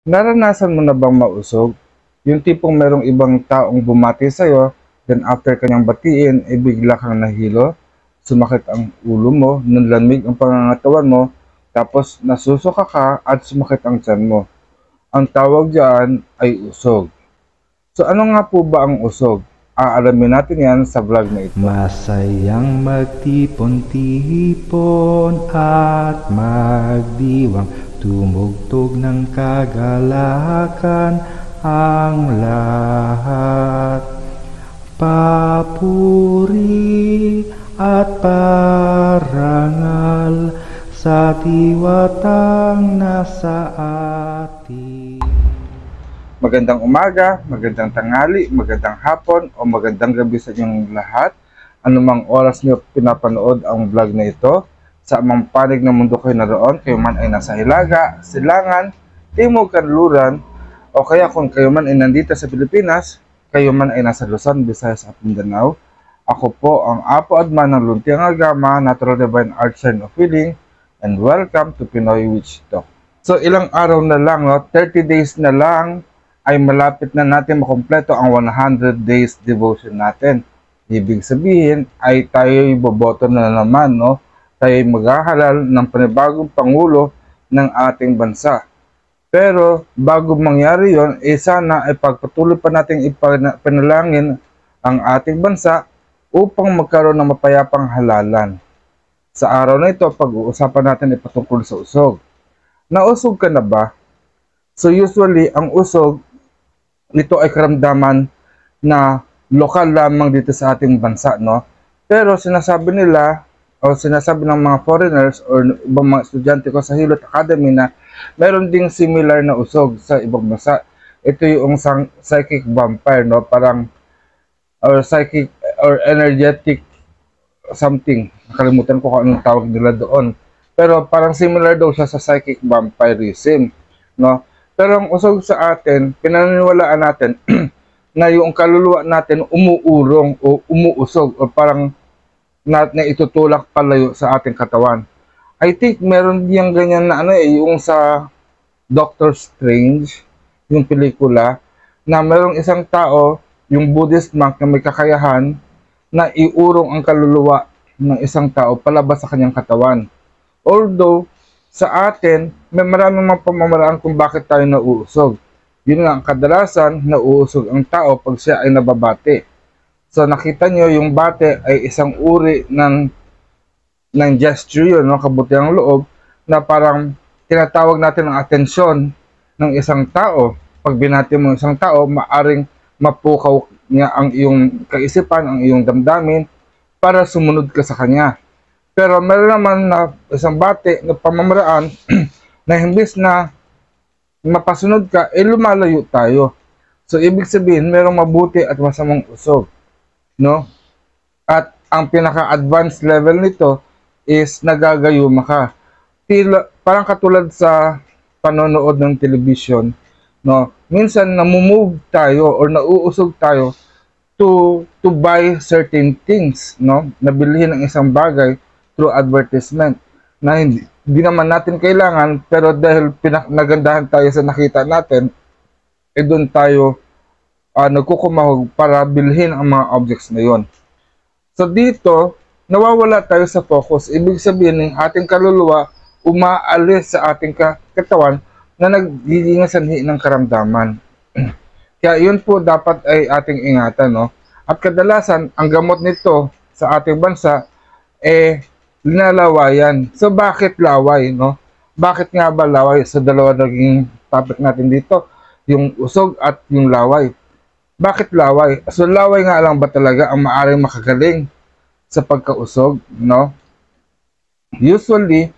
Naranasan mo na bang mausog? Yung tipong merong ibang taong bumati sa'yo, then after kanyang batiin, eh bigla kang nahilo, sumakit ang ulo mo, nanlamig ang pangangatawan mo, tapos nasusuka ka at sumakit ang tiyan mo. Ang tawag dyan ay usog. So ano nga po ba ang usog? Aalamin natin yan sa vlog na ito. Masayang magtipon-tipon at magdiwang Tumugtog ng kagalakan ang lahat Papuri at parangal sa diwatang nasa atin Magandang umaga, magandang tanghali, magandang hapon o magandang gabi sa inyong lahat. Anumang oras niyo pinapanood ang vlog na ito, sa amang panig ng mundo kayo naroon, kayo man ay nasa Hilaga, Silangan, Timog, Kanluran, o kaya kung kayo man ay nandito sa Pilipinas, kayo man ay nasa Luzon, Visayas at Mindanao. Ako po ang Apo Adman ng Luntiang Agama, Natural Divine Arts and of Healing, and welcome to Pinoy Witch Talk. So ilang araw na lang, no? 30 days na lang ay malapit na natin makompleto ang 100 days devotion natin. Ibig sabihin ay tayo boboto na naman, no? Tayo maghahalal ng panibagong pangulo ng ating bansa. Pero bago mangyari yon, eh sana ay pagpatuloy pa natin ipanalangin ang ating bansa upang magkaroon ng mapayapang halalan. Sa araw na ito, pag-uusapan natin ay patungkol sa usog. Nausog ka na ba? So usually, ang usog ito ay karamdaman na lokal lamang dito sa ating bansa, no? Pero sinasabi nila o sinasabi ng mga foreigners or ibang mga estudyante ko sa Hilot Academy na meron ding similar na usog sa ibang bansa. Ito yung psychic vampire, no? Parang or psychic or energetic something. Nakalimutan ko kung anong tawag nila doon. Pero parang similar daw siya sa psychic vampirism, no? Pero ang usog sa atin, pinaniniwalaan natin na yung kaluluwa natin umuurong o umuusog o parang na, na itutulak palayo sa ating katawan. I think meron diyang ganyan na ano eh, yung sa Doctor Strange, yung pelikula, na merong isang tao, yung Buddhist monk na may kakayahan na iurong ang kaluluwa ng isang tao palabas sa kanyang katawan. Although, sa atin, may maraming mga pamamaraan kung bakit tayo nauusog. Yun nga, kadalasan, nauusog ang tao pag siya ay nababate. So, nakita nyo, yung bate ay isang uri ng, ng gesture yun, no? kabutiang loob, na parang tinatawag natin ang atensyon ng isang tao. Pag binati mo isang tao, maaring mapukaw niya ang iyong kaisipan, ang iyong damdamin, para sumunod ka sa kanya. Pero meron naman na isang bate na pamamaraan na imbis na mapasunod ka, eh lumalayo tayo. So, ibig sabihin, merong mabuti at masamang usog. No? At ang pinaka-advanced level nito is nagagayuma ka. Tila, parang katulad sa panonood ng television, no? Minsan namumove tayo or nauusog tayo to to buy certain things, no? Nabilihin ng isang bagay through advertisement na hindi, hindi naman natin kailangan pero dahil pinak nagandahan tayo sa nakita natin eh doon tayo uh, nagkukumahog para bilhin ang mga objects na yon. So dito, nawawala tayo sa focus. Ibig sabihin ng ating kaluluwa umaalis sa ating katawan na nagiging sanhi ng karamdaman. Kaya yun po dapat ay ating ingatan. No? At kadalasan, ang gamot nito sa ating bansa, eh, linalawayan. So bakit laway, no? Bakit nga ba laway? Sa dalawa naging topic natin dito, yung usog at yung laway. Bakit laway? So laway nga lang ba talaga ang maaring makagaling sa pagkausog, no? Usually,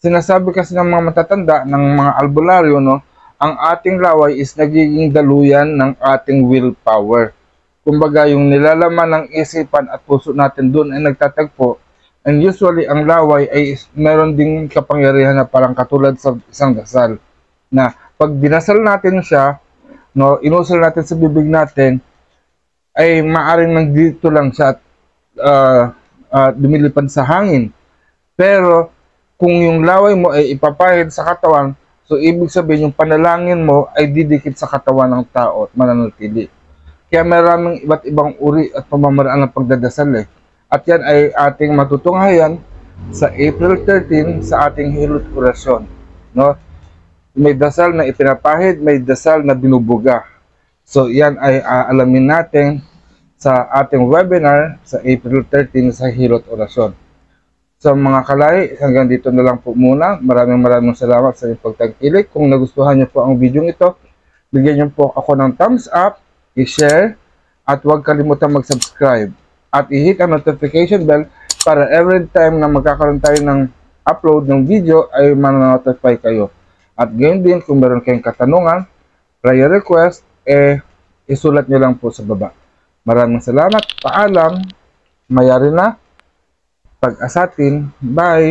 sinasabi kasi ng mga matatanda, ng mga albularyo, no, ang ating laway is nagiging daluyan ng ating willpower. Kumbaga, yung nilalaman ng isipan at puso natin doon ay nagtatagpo And usually, ang laway ay meron ding kapangyarihan na parang katulad sa isang dasal. Na pag dinasal natin siya, no, inusal natin sa bibig natin, ay maaring nandito lang siya at uh, uh, lumilipad sa hangin. Pero, kung yung laway mo ay ipapahid sa katawan, So, ibig sabihin, yung panalangin mo ay didikit sa katawan ng tao at mananatili. Kaya maraming iba't ibang uri at pamamaraan ng pagdadasal eh. At yan ay ating matutunghayan sa April 13 sa ating hilot orasyon. No? May dasal na ipinapahid, may dasal na binubuga. So, yan ay aalamin natin sa ating webinar sa April 13 sa hilot orasyon. Sa mga kalay, hanggang dito na lang po muna. Maraming maraming salamat sa inyong pagtangkilik. Kung nagustuhan niyo po ang video ito, bigyan niyo po ako ng thumbs up, i-share, at huwag kalimutan mag-subscribe. At i-hit ang notification bell para every time na magkakaroon tayo ng upload ng video ay mananotify kayo. At gayon din, kung meron kayong katanungan, prayer request, eh, isulat nyo lang po sa baba. Maraming salamat. Paalam. Mayari na. Pag-asatin. Bye.